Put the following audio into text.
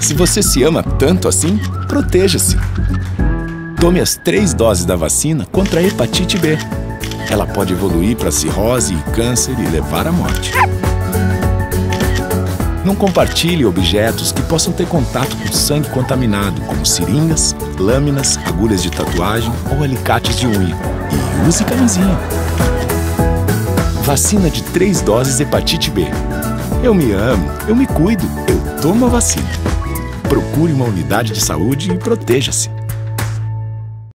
Se você se ama tanto assim, proteja-se. Tome as três doses da vacina contra a hepatite B. Ela pode evoluir para cirrose e câncer e levar à morte. Não compartilhe objetos que possam ter contato com sangue contaminado, como seringas, lâminas, agulhas de tatuagem ou alicates de unha. E use camisinha. Vacina de três doses hepatite B. Eu me amo, eu me cuido, eu tomo a vacina. Procure uma unidade de saúde e proteja-se.